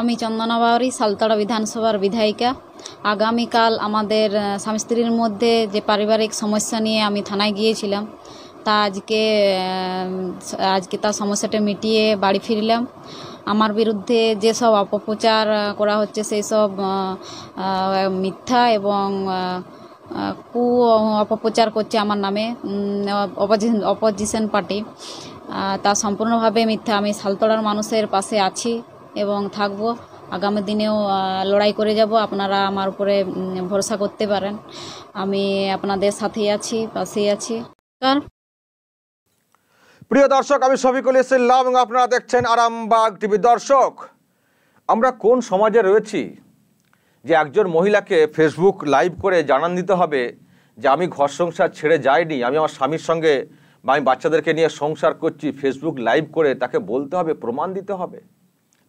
আমি চন্দনা বাউরি সালতড়া বিধানসভার বিধায়িকা। আগামীকাল আমাদের স্বামী স্ত্রীর মধ্যে যে পারিবারিক সমস্যা নিয়ে আমি থানায় গিয়েছিলাম, তা আজকে আজকে তার সমস্যাটা মিটিয়ে বাড়ি ফিরলাম। আমার বিরুদ্ধে যেসব অপপ্রচার করা হচ্ছে সেই সব মিথ্যা এবং কু অপপ্রচার করছে আমার নামে অপোজিশন পার্টি। তা সম্পূর্ণভাবে মিথ্যা। আমি সালতড়ার মানুষের পাশে আছি। এবং থাকব। আগামী দিনেও লড়াই করে যাব। আপনারা আমার উপরে ভরসা করতে পারেন। আমি আপনাদের সাথেই আছি, পাশেই আছি। কার? প্রিয় দর্শক, আমি শফিকুল ইসলাম এবং আপনারা দেখছেন আরামবাগ টিভি। দর্শক, আমরা কোন সমাজে রয়েছি যে একজন মহিলাকে ফেসবুক লাইভ করে জানান দিতে হবে যে আমি ঘর সংসার ছেড়ে যাইনি, আমি আমার স্বামীর সঙ্গে বা আমি বাচ্চাদেরকে নিয়ে সংসার করছি ফেসবুক লাইভ করে তাকে বলতে হবে, প্রমাণ দিতে হবে?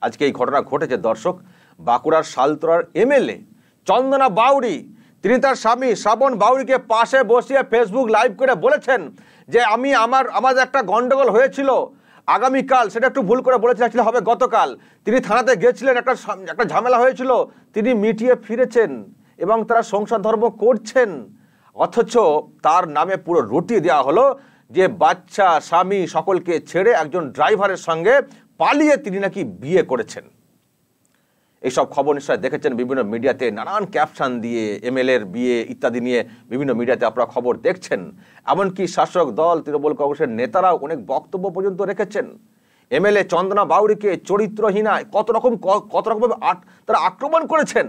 আজকে এই ঘটনা ঘটেছে, দর্শক। বাঁকুড়ার শালতোড়ার এমএলএ চন্দনা বাউরি তিনি তার স্বামী শ্রাবণ বাউরিকে পাশে বসিয়ে ফেসবুক লাইভ করে বলেছেন যে, আমি আমার আমাদের একটা গন্ডগোল হয়েছিল, আগামীকাল সেটা একটু ভুল করে বলেছেন আসলে হবে গতকাল। তিনি থানাতে গেছিলেন, একটা একটা ঝামেলা হয়েছিল, তিনি মিটিয়ে ফিরেছেন এবং তারা সংসার ধর্ম করছেন। অথচ তার নামে পুরো রুটি দেওয়া হলো যে, বাচ্চা, স্বামী সকলকে ছেড়ে একজন ড্রাইভারের সঙ্গে পালিয়ে তিনি নাকি বিয়ে করেছেন। এইসব খবর নিশ্চয় দেখেছেন বিভিন্ন মিডিয়াতে, নানান ক্যাপশন দিয়ে এমএলএর বিয়ে ইত্যাদি নিয়ে বিভিন্ন মিডিয়াতে আপনারা খবর দেখছেন। এমনকি শাসক দল, তৃণমূল কংগ্রেসের নেতারাও অনেক বক্তব্য পর্যন্ত রেখেছেন। এমএলএ চন্দনা বাউরিকে চরিত্রহীনা কত রকম কত রকমভাবে তারা আক্রমণ করেছেন।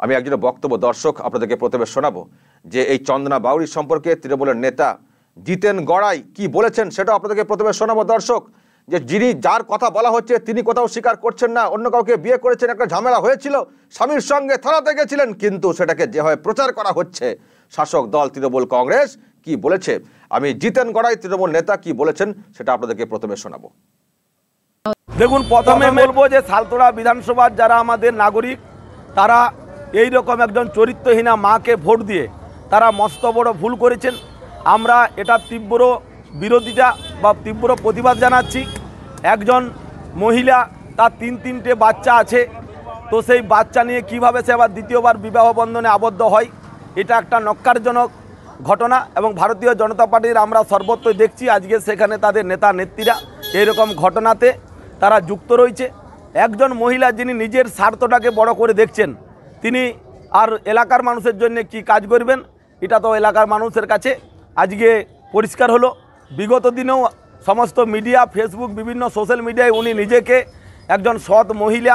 আমি একজনের বক্তব্য দর্শক, আপনাদেরকে প্রথমে শোনাবো যে এই চন্দনা বাউরি সম্পর্কে তৃণমূলের নেতা জিতেন গড়াই কি বলেছেন সেটা আপনাদেরকে প্রথমে শোনাবো দর্শক। যে যিনি যার কথা বলা হচ্ছে, তিনি কোথাও স্বীকার করছেন না, অন্য কাউকে বিয়ে করেছেন, একটা ঝামেলা হয়েছিল, স্বামীর সঙ্গে থানাতে গেছিলেন, কিন্তু সেটাকে যেভাবে প্রচার করা হচ্ছে, শাসক দল, তৃণমূল কংগ্রেস কি বলেছে? আমি জিতেন গড়াই, তৃণমূল নেতা কি বলেছেন, সেটা আপনাদেরকে প্রথমে শোনাবো। দেখুন, প্রথমে বলব যে সালতোড়া বিধানসভার যারা আমাদের নাগরিক, তারা এই রকম একজন চরিত্রহীনা মাকে ভোট দিয়ে তারা মস্ত বড় ভুল করেছেন। আমরা এটা তীব্র বিরোধিতা বা তীব্র প্রতিবাদ জানাচ্ছি। একজন মহিলা, তার তিন তিনটে বাচ্চা আছে। তো সেই বাচ্চা নিয়ে কীভাবে সে আবার দ্বিতীয়বার বিবাহ বন্ধনে আবদ্ধ হয়, এটা একটা নক্কারজনক ঘটনা এবং ভারতীয় জনতা পার্টির আমরা সর্বত্রই দেখছি। আজকে সেখানে তাদের নেতা, নেত্রীরা এইরকম ঘটনাতে তারা যুক্ত রয়েছে। একজন মহিলা যিনি নিজের স্বার্থটাকে বড় করে দেখছেন, তিনি আর এলাকার মানুষের জন্য কি কাজ করবেন? এটা তো এলাকার মানুষের কাছে আজকে পরিষ্কার হলো। বিগত দিনেও সমস্ত মিডিয়া ফেসবুক বিভিন্ন সোশ্যাল মিডিয়ায় উনি নিজেকে একজন সৎ মহিলা,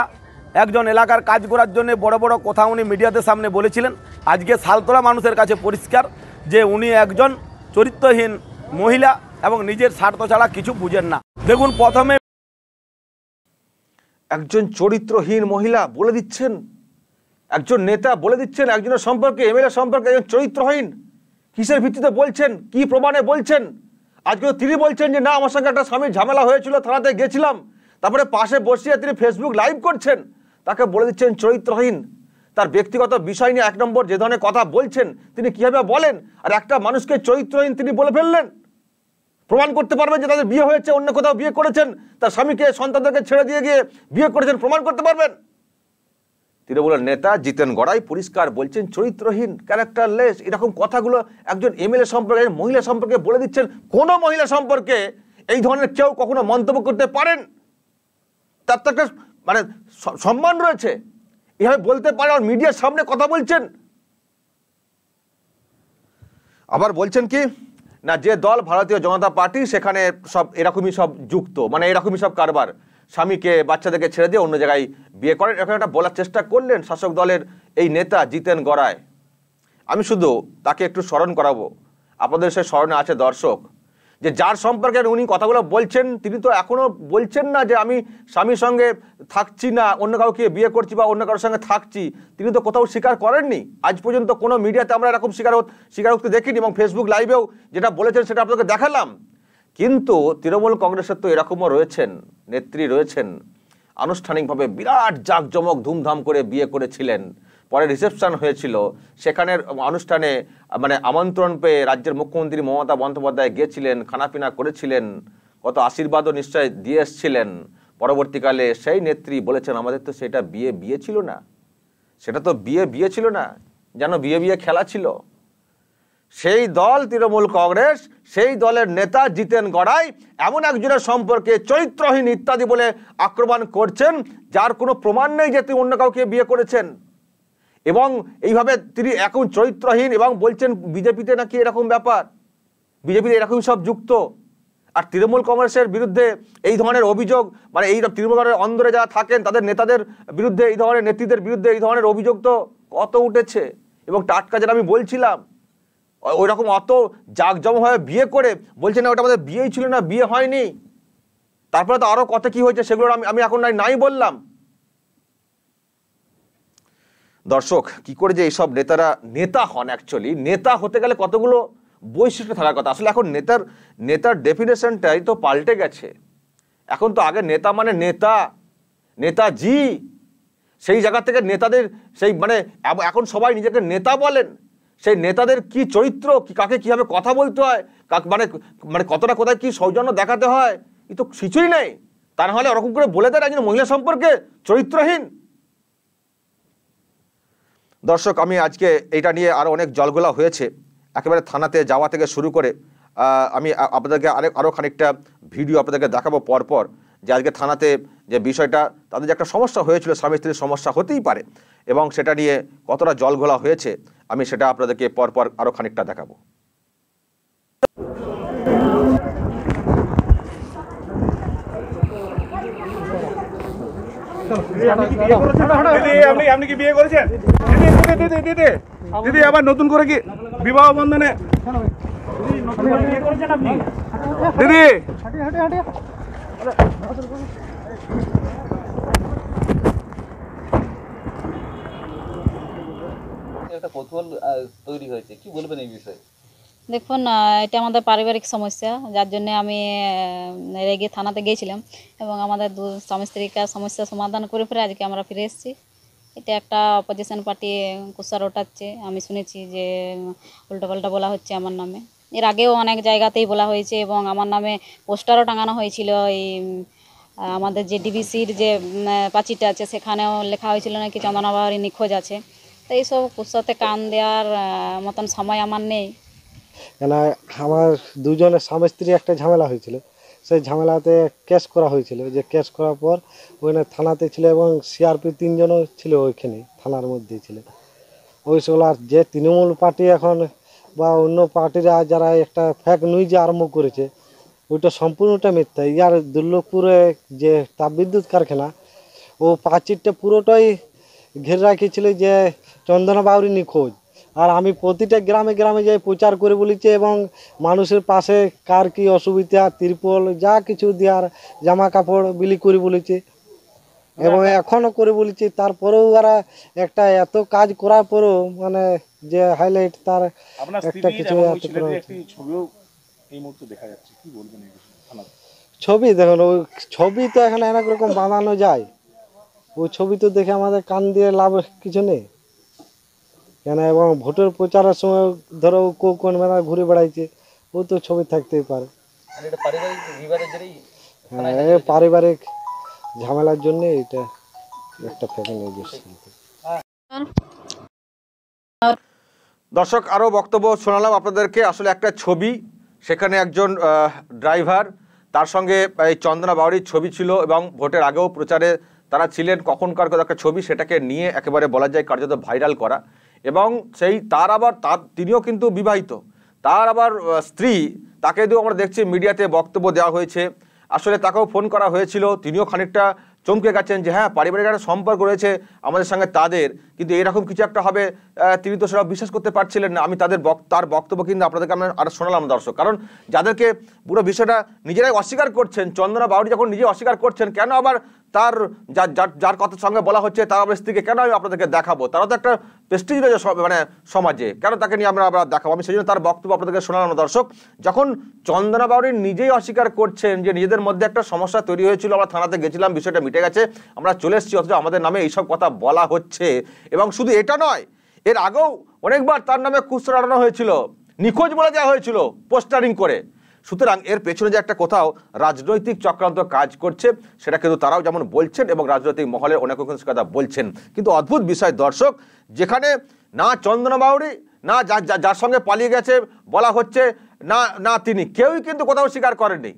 একজন এলাকার কাজ করার জন্য বড় বড় কথা উনি মিডিয়াতে সামনে বলেছিলেন। আজকে সালতোলা মানুষের কাছে পরিষ্কার যে উনি একজন চরিত্রহীন মহিলা এবং নিজের স্বার্থ ছাড়া কিছু বুঝেন না। দেখুন, প্রথমে একজন চরিত্রহীন মহিলা বলে দিচ্ছেন, একজন নেতা বলে দিচ্ছেন, একজনের সম্পর্কে, এমএলএ সম্পর্কে একজন চরিত্রহীন, কিসের ভিত্তিতে বলছেন, কি প্রমাণে বলছেন? আজকে তিনি বলছেন যে, না, আমার সঙ্গে একটা স্বামীর ঝামেলা হয়েছিল, থানাতে গেছিলাম। তারপরে পাশে বসিয়ে তিনি ফেসবুক লাইভ করছেন। তাকে বলে দিচ্ছেন চরিত্রহীন। তার ব্যক্তিগত বিষয় নিয়ে এক নম্বর যে ধরনের কথা বলছেন, তিনি কীভাবে বলেন? আর একটা মানুষকে চরিত্রহীন তিনি বলে ফেললেন। প্রমাণ করতে পারবেন যে তাদের বিয়ে হয়েছে, অন্য কোথাও বিয়ে করেছেন। তার স্বামীকে, সন্তানদেরকে ছেড়ে দিয়ে গিয়ে বিয়ে করেছেন, প্রমাণ করতে পারবেন? তৃণমূলের নেতা জিতেন গড়াই পরিষ্কার বলছেন, চরিত্রহীন ক্যারেক্টারলেস এরকম কথাগুলো একজন এমএলএ সম্পর্কে মহিলা সম্পর্কে বলে দিচ্ছেন। কোনো মহিলা সম্পর্কে এই ধরনের কেউ কখনো মন্তব্য করতে পারেন? তার তো একটা মানে সম্মান রয়েছে। এভাবে বলতে পারে আর মিডিয়ার সামনে কথা বলছেন। আবার বলছেন কি, না, যে দল ভারতীয় জনতা পার্টি সেখানে সব এরকমই সব যুক্ত মানে এরকমই সব কারবার। স্বামীকে, বাচ্চাদেরকে ছেড়ে দিয়ে অন্য জায়গায় বিয়ে করেন। এখন একটা বলার চেষ্টা করলেন শাসক দলের এই নেতা জিতেন গড়ায়। আমি শুধু তাকে একটু স্মরণ করাবো। আপনাদের সে স্মরণে আছে দর্শক, যে যার সম্পর্কে উনি কথাগুলো বলছেন, তিনি তো এখনও বলছেন না যে আমি স্বামীর সঙ্গে থাকছি না, অন্য কাউকে বিয়ে করছি বা অন্য কারোর সঙ্গে থাকছি। তিনি তো কোথাও স্বীকার করেননি। আজ পর্যন্ত কোনো মিডিয়াতে আমরা এরকম স্বীকার স্বীকারোক্তি দেখিনি এবং ফেসবুক লাইভেও যেটা বলেছেন সেটা আপনাকে দেখালাম। কিন্তু তৃণমূল কংগ্রেসের তো এরকমও রয়েছেন, নেত্রী রয়েছেন, আনুষ্ঠানিকভাবে বিরাট জাঁকজমক ধুমধাম করে বিয়ে করেছিলেন। পরে রিসেপশন হয়েছিল, সেখানের অনুষ্ঠানে মানে আমন্ত্রণ পেয়ে রাজ্যের মুখ্যমন্ত্রী মমতা বন্দ্যোপাধ্যায় গিয়েছিলেন, খানাপিনা করেছিলেন, কত আশীর্বাদও নিশ্চয় দিয়ে এসছিলেন। পরবর্তীকালে সেই নেত্রী বলেছেন, আমাদের তো সেটা বিয়ে বিয়ে ছিল না। সেটা তো বিয়ে বিয়ে ছিল না, যেন বিয়ে বিয়ে খেলা ছিল। সেই দল, তৃণমূল কংগ্রেস, সেই দলের নেতা জিতেন গড়াই, এমন একজনের সম্পর্কে চরিত্রহীন ইত্যাদি বলে আক্রমণ করছেন, যার কোনো প্রমাণ নেই যে তিনি অন্য কাউকে বিয়ে করেছেন। এবং এইভাবে তিনি এখন চরিত্রহীন এবং বলছেন বিজেপিতে নাকি এরকম ব্যাপার, বিজেপিতে এরকম সব যুক্ত। আর তৃণমূল কংগ্রেসের বিরুদ্ধে এই ধরনের অভিযোগ মানে এই তৃণমূল কংগ্রেসের অন্দরে যারা থাকেন, তাদের নেতাদের বিরুদ্ধে, এই ধরনের নেত্রীদের বিরুদ্ধে এই ধরনের অভিযোগ তো কত উঠেছে। এবং টাটকা যেটা আমি বলছিলাম ওই রকম অত জাঁকজমভাবে বিয়ে করে বলছে না, ওটা আমাদের বিয়েই ছিল না, বিয়ে হয়নি। তারপরে তো আরও কত কি হয়েছে সেগুলো আমি আমি এখন নাই বললাম। দর্শক, কি করে যে এইসব নেতারা, নেতা হন অ্যাকচুয়ালি নেতা হতে গেলে কতগুলো বৈশিষ্ট্য থাকার কথা। আসলে এখন নেতার নেতার ডেফিনেশনটাই তো পাল্টে গেছে। এখন তো আগে নেতা মানে নেতা, নেতাজি। সেই জায়গা থেকে নেতাদের, সেই মানে এখন সবাই নিজেকে নেতা বলেন। সেই নেতাদের কি চরিত্র, কি কাকে কীভাবে কথা বলতে হয়, কাক- মানে মানে কতটা কোথায় কি সৌজন্য দেখাতে হয়, এ তো কিছুই নেই। তা না হলে ওরকম করে বলে দেন একজন মহিলা সম্পর্কে, চরিত্রহীন। দর্শক, আমি আজকে এটা নিয়ে আরও অনেক জলগোলা হয়েছে, একেবারে থানাতে যাওয়া থেকে শুরু করে আমি আপনাদেরকে আরেক আরও খানিকটা ভিডিও আপনাদেরকে দেখাবো পরপর, যে আজকে থানাতে যে বিষয়টা তাদের যে একটা সমস্যা হয়েছিল স্বামী স্ত্রীর সমস্যা হতেই পারে, এবং সেটা নিয়ে কতটা জলঘোলা হয়েছে। আমি সেটা আপনাদেরকে পরপর আরও খানিকটা দেখাবো। আপনি কি বিয়ে করেছেন? দিদি দিদি, আবার নতুন করে কি বিবাহ বন্ধনে? দিদি! একটা কৌতূহল তৈরি হয়েছে। কি বলবেন এই বিষয়ে? দেখুন এটা আমাদের পারিবারিক সমস্যা, যার জন্য আমি রেগে থানাতে গিয়েছিলাম এবং আমাদের দু স্বামী স্ত্রীকে সমস্যা সমাধান করে ফিরে আজকে আমরা ফিরে এসেছি। এটা একটা অপোজিশন পার্টি কুসার ওঠাচ্ছে। আমি শুনেছি যে, উল্টোপাল্টা বলা হচ্ছে আমার নামে। এর আগেও অনেক জায়গাতেই বলা হয়েছে এবং আমার নামে পোস্টারও টাঙানো হয়েছিল এই আমাদের যে ডিবিসির যে পাঁচিটা আছে, সেখানেও লেখা হয়েছিল নাকি চন্দনা বাহারি নিখোঁজ আছে। তো এইসব কুসাতে কান দেওয়ার মতন সময় আমার নেই। কেন আমার দুজনের স্বামী স্ত্রী একটা ঝামেলা হয়েছিল। সেই ঝামেলাতে কেস করা হয়েছিল। যে কেস করার পর ওখানে থানাতে ছিল এবং সিআরপি তিনজনও ছিল ওইখানে, থানার মধ্যেই ছিল। ওই আর যে তৃণমূল পার্টি এখন বা অন্য পার্টিরা যারা একটা ফ্যাক নিউজ আরম্ভ করেছে, ওইটা সম্পূর্ণটা মিথ্যা। ইয়ার দুর্লভপুরে যে তাপবিদ্যুৎ কারখানা, ও প্রাচীরটা পুরোটাই ঘিরে রাখিছিল যে চন্দনা বাউরি নিখোঁজ আর আমি প্রতিটা গ্রামে গ্রামে যাই প্রচার করে বলেছি এবং মানুষের পাশে কার কি অসুবিধা তিরপল যা কিছু দেওয়ার জামা কাপড় বিলি করে বলেছি। এবং এখনও করে বলেছি তারপরেও ওরা একটা এত কাজ করার পরেও মানে যে হাইলাইট তার একটা কিছু? ছবি দেখুন ওই ছবি তো এখানে অনেক রকম বানানো যায়। ওই ছবি তো দেখে আমাদের কান দিয়ে লাভ কিছু নেই। কেন এবং ভোটের প্রচারের সময় ধরো কেউ কোন মেলা ঘুরে বেড়াইছে ও তো ছবি থাকতেই পারে। পারিবারিক হ্যাঁ পারিবারিক ঝামেলার জন্য এটা একটা নিয়ে দর্শক আরও বক্তব্য শোনালাম আপনাদেরকে। আসলে একটা ছবি সেখানে একজন ড্রাইভার তার সঙ্গে এই চন্দনা বাউরির ছবি ছিল এবং ভোটের আগেও প্রচারে তারা ছিলেন কখনকার একটা ছবি সেটাকে নিয়ে একেবারে বলা যায় কার্যত ভাইরাল করা। এবং সেই তার আবার তার, তিনিও কিন্তু বিবাহিত। তার আবার স্ত্রী তাকে দিয়েও আমরা দেখছি মিডিয়াতে বক্তব্য দেওয়া হয়েছে। আসলে তাকেও ফোন করা হয়েছিল। তিনিও খানিকটা চমকে গেছেন যে হ্যাঁ পারিবারিক একটা সম্পর্ক রয়েছে আমাদের সঙ্গে তাদের, কিন্তু এরকম কিছু একটা হবে তিনি তো সেটা বিশ্বাস করতে পারছিলেন না। আমি তাদের বক- তার বক্তব্য কিন্তু আপনাদেরকে আমি আর শোনালাম দর্শক। কারণ যাদেরকে পুরো বিষয়টা নিজেরাই অস্বীকার করছেন, চন্দনা বাউরি যখন নিজে অস্বীকার করছেন, কেন আবার তার যার যার- যার কথার সঙ্গে বলা হচ্ছে তার আবার স্ত্রীকে কেন আমি আপনাদেরকে দেখাবো? তারা তো একটা প্রেস্টিজ রয়েছে মানে সমাজে। কেন তাকে নিয়ে আমরা আবার দেখাবো? আমি সেই জন্য তার বক্তব্য আপনাদেরকে শোনালাম না, দর্শক। যখন চন্দনা বাউরি নিজেই অস্বীকার করছেন যে নিজেদের মধ্যে একটা সমস্যা তৈরি হয়েছিল আমরা থানাতে গেছিলাম বিষয়টা মিটে গেছে আমরা চলে এসেছি অথচ আমাদের নামে এইসব কথা বলা হচ্ছে। এবং শুধু এটা নয় এর আগেও অনেকবার তার নামে কুচরা আড়ানো হয়েছিল নিখোঁজ বলে দেওয়া হয়েছিল পোস্টারিং করে। সুতরাং এর পেছনে যে একটা কোথাও রাজনৈতিক চক্রান্ত কাজ করছে, সেটা কিন্তু তারাও যেমন বলছেন এবং রাজনৈতিক মহলে অনেক কথা বলছেন। কিন্তু অদ্ভুত বিষয়, দর্শক, যেখানে না চন্দনা বাউরি না যার সঙ্গে পালিয়ে গেছে বলা হচ্ছে, না না তিনি, কেউই কিন্তু কোথাও স্বীকার করেননি।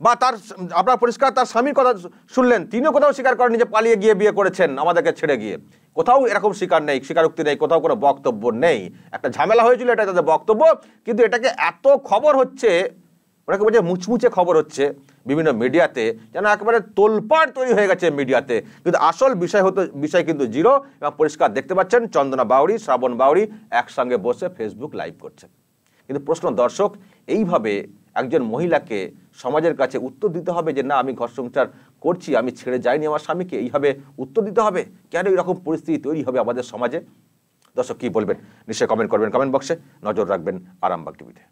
বা তার, আপনার পরিষ্কার তার স্বামীর কথা শুনলেন, তিনিও কোথাও স্বীকার করেননি যে পালিয়ে গিয়ে বিয়ে করেছেন, আমাদেরকে ছেড়ে গিয়ে। কোথাও এরকম স্বীকার নেই, স্বীকারোক্তি নেই, কোথাও কোনো বক্তব্য নেই। একটা ঝামেলা হয়েছিল এটা তাদের বক্তব্য, কিন্তু এটাকে এত খবর হচ্ছে ওনাকে বলছে মুচমুচে খবর হচ্ছে বিভিন্ন মিডিয়াতে, যেন একেবারে তোলপাড় তৈরি হয়ে গেছে মিডিয়াতে। কিন্তু আসল বিষয় হতো, বিষয় কিন্তু জিরো এবং পরিষ্কার দেখতে পাচ্ছেন চন্দনা বাউরি শ্রাবণ বাউরি একসঙ্গে বসে ফেসবুক লাইভ করছে। কিন্তু প্রশ্ন, দর্শক, এইভাবে একজন মহিলাকে সমাজের কাছে উত্তর দিতে হবে যে, না, আমি ঘর সংসার করছি, আমি ছেড়ে যাইনি আমার স্বামীকে, এইভাবে উত্তর দিতে হবে? কেন এরকম পরিস্থিতি তৈরি হবে আমাদের সমাজে? দর্শক, কী বলবেন? নিশ্চয়ই কমেন্ট করবেন কমেন্ট বক্সে নজর রাখবেন আরামবাগ টিভিতে